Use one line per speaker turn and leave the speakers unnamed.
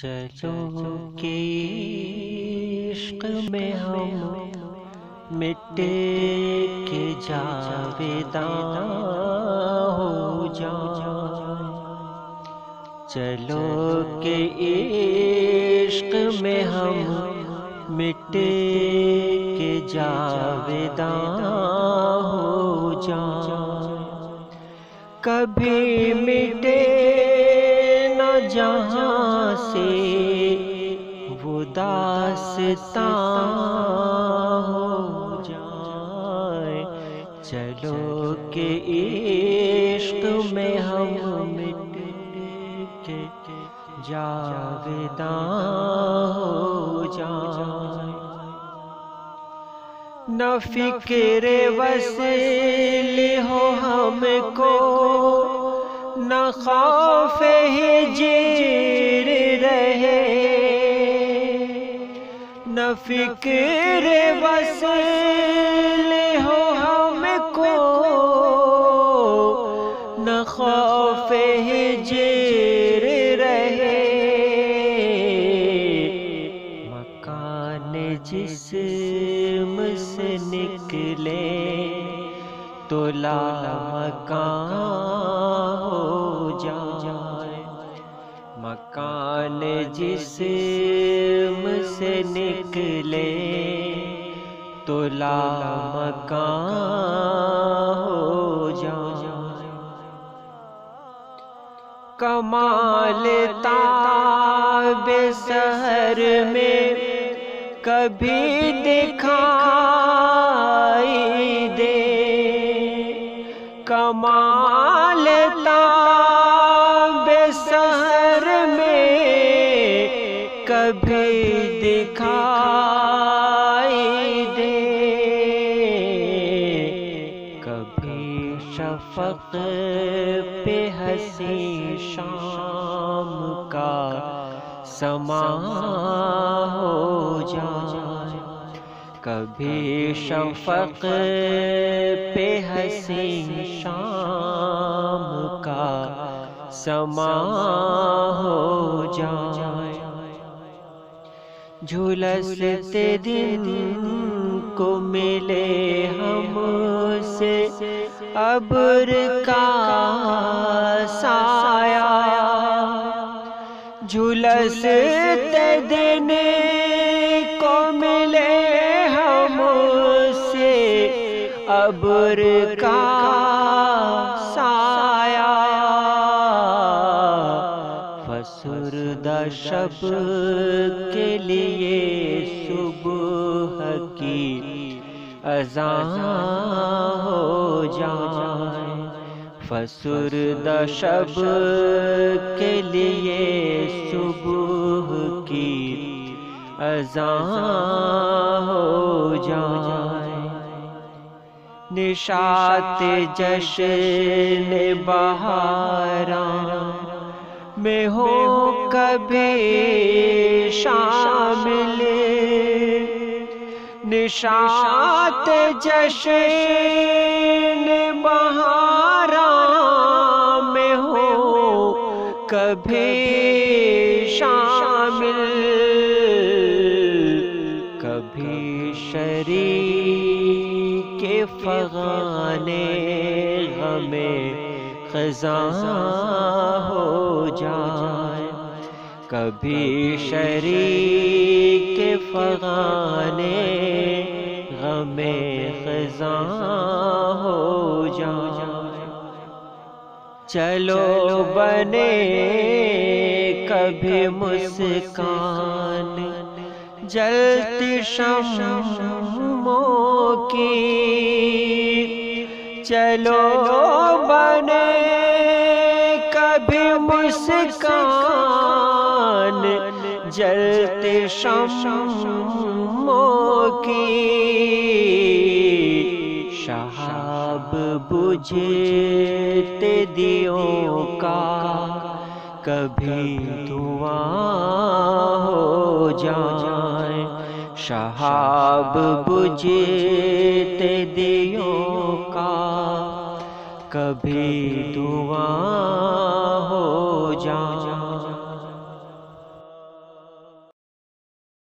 چلو کے عشق میں ہم مٹے کے جاویداں ہو جائیں چلو کے عشق میں ہم مٹے کے جاویداں ہو جائیں کبھی مٹے سے وہ داستان ہو جائے چلو کہ عشق میں ہم مٹ کے جاویداں ہو جائیں۔ نہ فکر وسیل ہو ہم کو، نہ خوف ہجر رہے نہ فکر وسیل ہو ہم کو، نہ خوف ہجر رہے۔ مکان جسم سے نکلے تو لا مکان ہو جائے مکان جسم سے نکلے، تو لا مکان ہو جائے کمال تاب سہر میں کبھی دکھائی دے۔ کمال دکھائی دے۔ کبھی شفق پہ ہنسی شام کا سما ہو جائے۔ کبھی شفق پہ ہنسی شام کا سما ہو جائے۔ جھلستے دن کو ملے ہم سے، ابر کا سایہ۔ جھلستے دن کو ملے ہم سے، ابر کا سایہ شب کے لیے صبح کی اذان ہو جائے۔ فسردہ شب کے لیے صبح کی اذان ہو جائے۔ نشات جشن بہاراں میں ہو کبھی شامل نشات جشن بہار خزاں ہو جائے، کبھی شریک کے فغانے غم خزاں ہو جائے۔ چلو بنے کبھی مسکان، جلتی شموں کی۔ چلو مسکان جلتے شموں کی۔ شہاب بجھتے دیوں کا۔ کبھی دعا ہو جائے شہاب بجھتے دیوں کا۔ کبھی دعا ہو جائے